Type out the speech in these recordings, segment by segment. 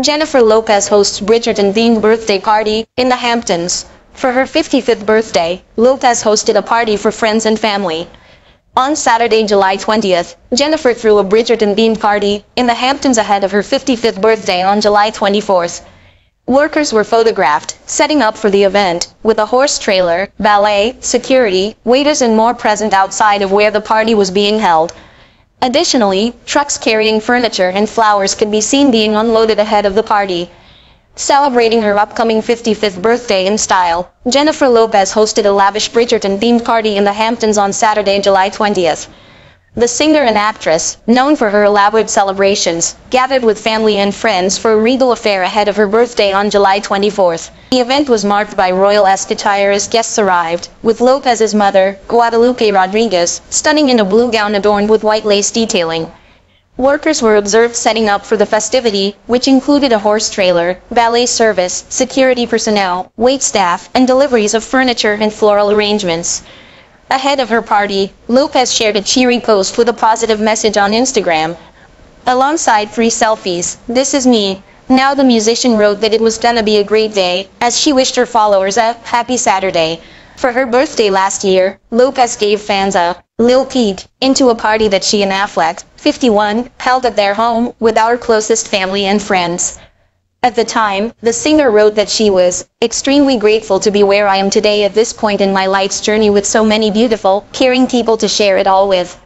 Jennifer Lopez hosts Bridgerton themed birthday party in the Hamptons. For her 55th birthday, Lopez hosted a party for friends and family. On Saturday, July 20th, Jennifer threw a Bridgerton themed party in the Hamptons ahead of her 55th birthday on July 24th. Workers were photographed, setting up for the event, with a horse trailer, ballet, security, waiters and more present outside of where the party was being held. Additionally, trucks carrying furniture and flowers could be seen being unloaded ahead of the party. Celebrating her upcoming 55th birthday in style, Jennifer Lopez hosted a lavish Bridgerton-themed party in the Hamptons on Saturday, July 20th. The singer and actress, known for her elaborate celebrations, gathered with family and friends for a regal affair ahead of her birthday on July 24th. The event was marked by royal escutire as guests arrived, with Lopez's mother, Guadalupe Rodriguez, stunning in a blue gown adorned with white lace detailing. Workers were observed setting up for the festivity, which included a horse trailer, ballet service, security personnel, wait staff, and deliveries of furniture and floral arrangements. Ahead of her party, Lopez shared a cheery post with a positive message on Instagram. Alongside three selfies, this is me. Now the musician wrote that it was gonna be a great day, as she wished her followers a happy Saturday. For her birthday last year, Lopez gave fans a Lil peek into a party that she and Affleck, 51, held at their home with our closest family and friends. At the time, the singer wrote that she was extremely grateful to be where I am today at this point in my life's journey with so many beautiful, caring people to share it all with.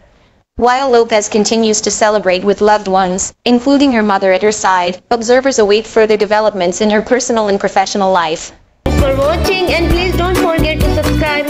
While Lopez continues to celebrate with loved ones, including her mother at her side, observers await further developments in her personal and professional life. For watching and please don't forget to subscribe